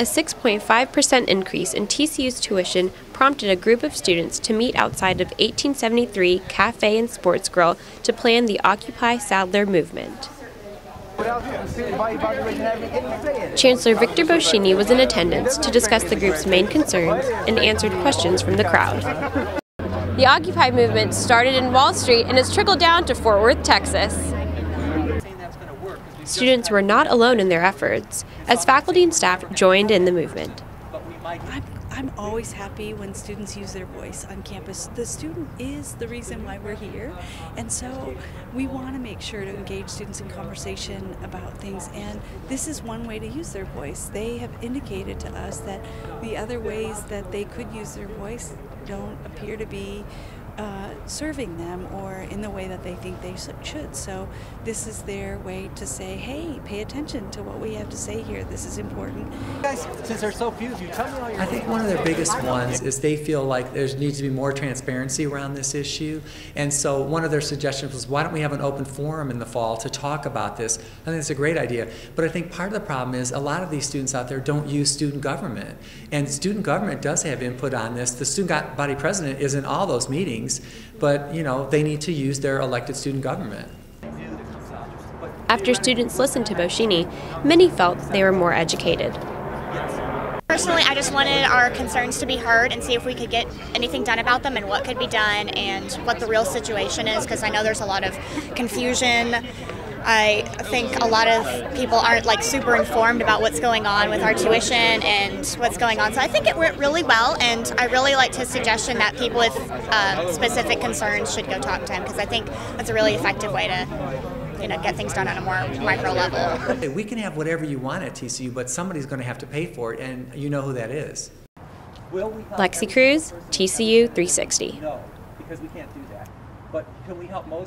A 6.5% increase in TCU's tuition prompted a group of students to meet outside of 1873 Cafe and Sports Grill to plan the Occupy Sadler movement. Chancellor Victor Boschini was in attendance to discuss the group's main concerns and answered questions from the crowd. The Occupy movement started in Wall Street and has trickled down to Fort Worth, Texas. Students were not alone in their efforts, as faculty and staff joined in the movement. I'm, I'm always happy when students use their voice on campus. The student is the reason why we're here, and so we want to make sure to engage students in conversation about things, and this is one way to use their voice. They have indicated to us that the other ways that they could use their voice don't appear to be uh, serving them or in the way that they think they should. So this is their way to say, hey, pay attention to what we have to say here. This is important. Guys, since there's so few of you, tell me all your I think one of their biggest ones is they feel like there needs to be more transparency around this issue. And so one of their suggestions was, why don't we have an open forum in the fall to talk about this? I think it's a great idea. But I think part of the problem is a lot of these students out there don't use student government. And student government does have input on this. The student body president is in all those meetings but you know they need to use their elected student government. After students listened to Boschini, many felt they were more educated. Personally, I just wanted our concerns to be heard and see if we could get anything done about them and what could be done and what the real situation is because I know there's a lot of confusion I think a lot of people aren't like super informed about what's going on with our tuition and what's going on. So I think it went really well, and I really liked his suggestion that people with uh, specific concerns should go talk to him because I think that's a really effective way to you know, get things done on a more micro level. We can have whatever you want at TCU, but somebody's going to have to pay for it, and you know who that is. Lexy Cruz, TCU 360. No, because we can't do that. But can we help most?